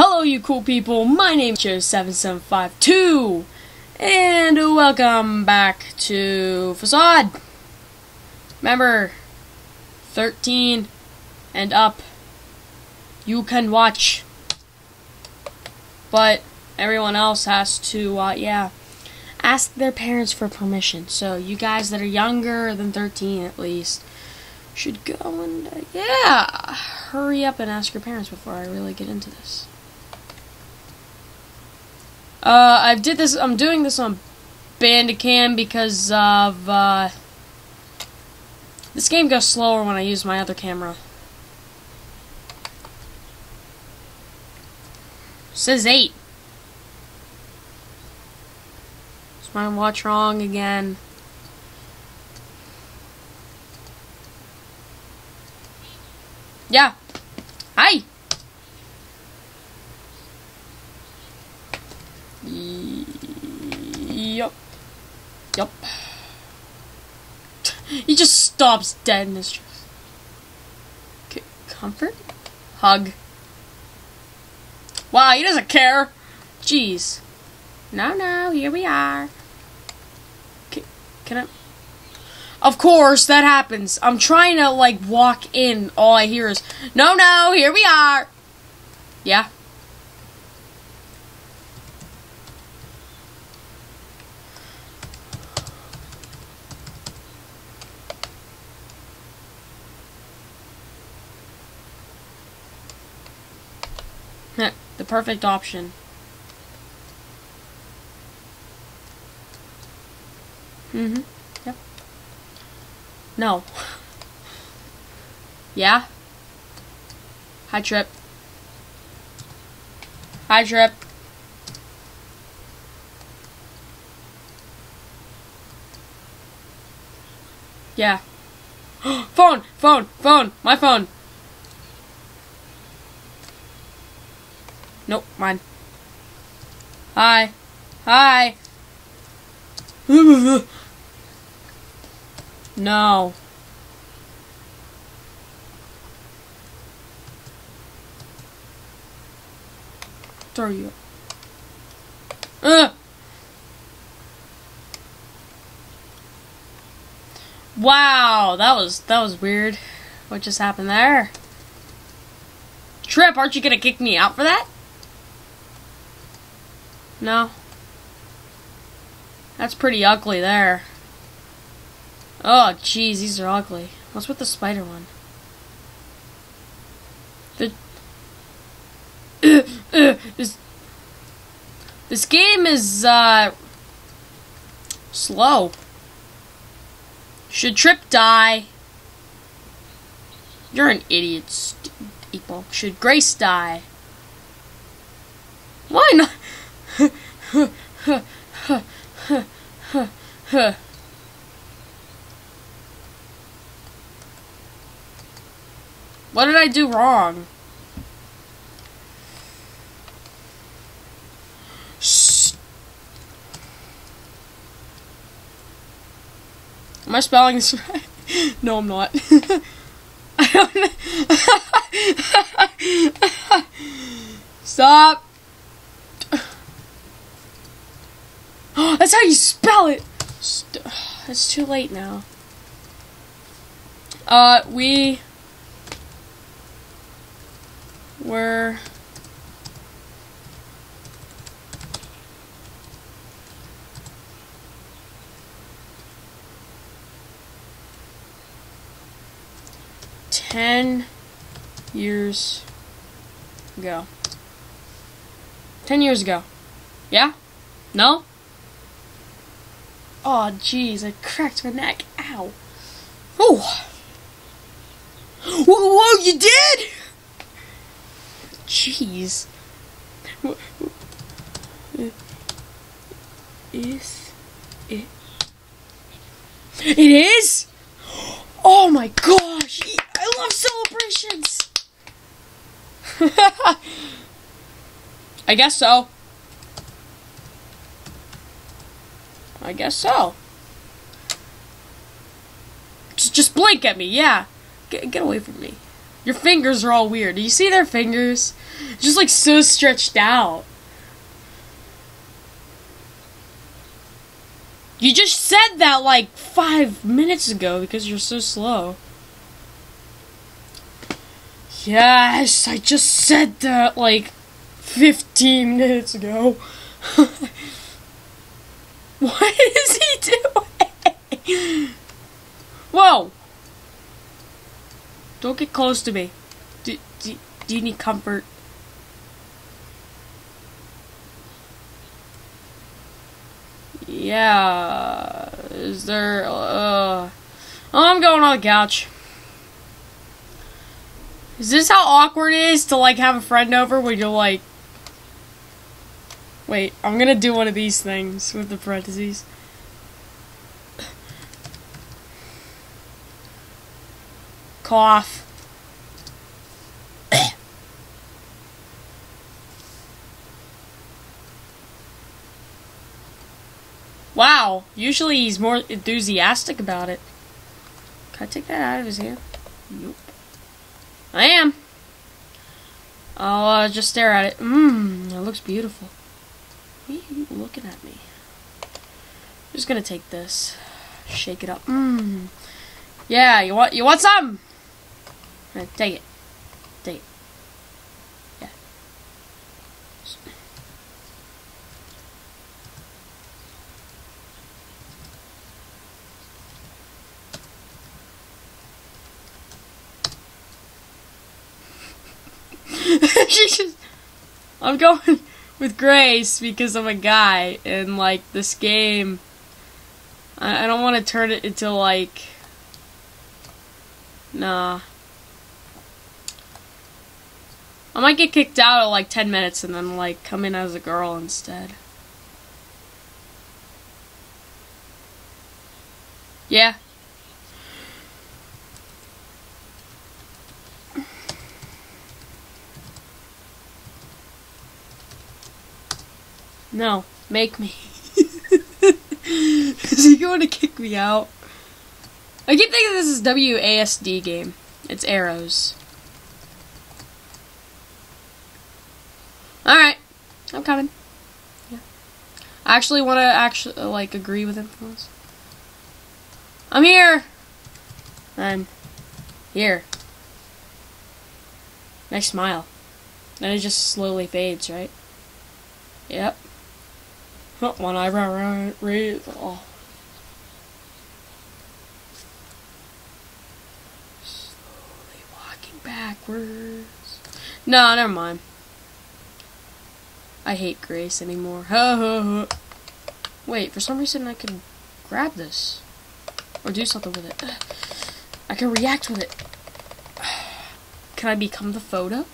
Hello, you cool people. My name is Joe7752, and welcome back to Facade. Remember, 13 and up, you can watch, but everyone else has to, uh, yeah, ask their parents for permission. So, you guys that are younger than 13 at least should go and, uh, yeah, hurry up and ask your parents before I really get into this. Uh, I did this. I'm doing this on Bandicam because of uh, this game goes slower when I use my other camera. says eight. Is my watch wrong again? Yeah. Hi. Yup. Yup. he just stops dead in his tracks. C comfort? Hug. Wow, he doesn't care. Jeez. No, no, here we are. C can I? Of course, that happens. I'm trying to, like, walk in. All I hear is, no, no, here we are. Yeah. the perfect option. Mm-hmm. Yep. No. yeah? Hi, Trip. Hi, Trip. Yeah. phone! Phone! Phone! My phone! Nope, mine. Hi. Hi. no. Throw you. Ugh. Wow, that was that was weird. What just happened there? Trip, aren't you gonna kick me out for that? No. That's pretty ugly there. Oh, jeez, these are ugly. What's with the spider one? The this this game is uh slow. Should Trip die? You're an idiot, people. Should Grace die? Why not? what did I do wrong? Shh. Am I spelling this right? no, I'm not. I don't Stop. That's how you spell it! It's too late now. Uh, we were ten years ago. Ten years ago. Yeah? No? Oh, jeez, I cracked my neck. Ow. Oh. Whoa, whoa, you did? Jeez. Is it? It is? Oh my gosh! I love celebrations! I guess so. I guess so. Just, just blink at me, yeah. Get, get away from me. Your fingers are all weird. Do you see their fingers? Just like so stretched out. You just said that like five minutes ago because you're so slow. Yes, I just said that like 15 minutes ago. what is he doing? Whoa! Don't get close to me. Do, do, do you need comfort? Yeah. Is there. Uh. Oh, I'm going on the couch. Is this how awkward it is to like have a friend over when you're like. Wait, I'm gonna do one of these things with the parentheses. Cough. wow, usually he's more enthusiastic about it. Can I take that out of his hand? Nope. I am. I'll uh, just stare at it. Mmm, it looks beautiful. Why are you looking at me? I'm just gonna take this. Shake it up. Mmm. Yeah, you want you want some? Uh, right, take it. Take it. Yeah. She's just, I'm going with Grace because I'm a guy and like this game I, I don't want to turn it into like nah I might get kicked out in like 10 minutes and then like come in as a girl instead. Yeah. No, make me. Is he going to kick me out? I keep thinking this is WASD game. It's arrows. Alright. I'm coming. Yeah. I actually want to actually, like, agree with this. I'm here! I'm here. Nice smile. And it just slowly fades, right? Yep. Oh, one eyebrow raise. Oh. Slowly walking backwards. No, never mind. I hate Grace anymore. Wait, for some reason I can grab this. Or do something with it. I can react with it. Can I become the photo?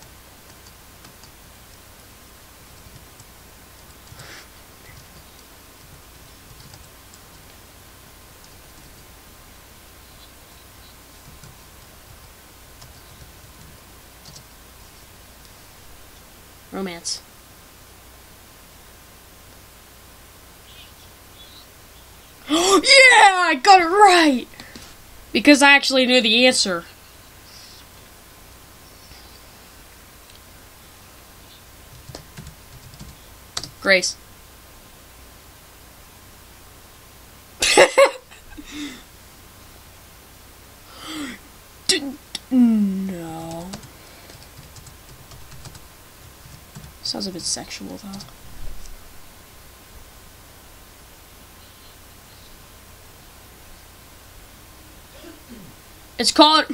Romance. yeah, I got it right! Because I actually knew the answer. Grace. no. Sounds a bit sexual though. It's called.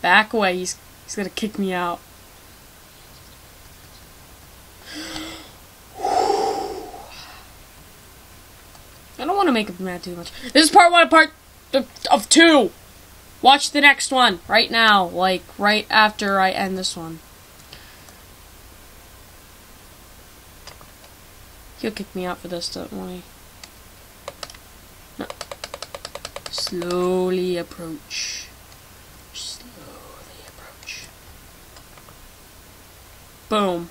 Back away, he's, he's gonna kick me out. I don't want to make him mad too much. This is part one part of, of two. Watch the next one right now, like right after I end this one. He'll kick me out for this, don't worry. No. Slowly approach. Slowly approach. Boom.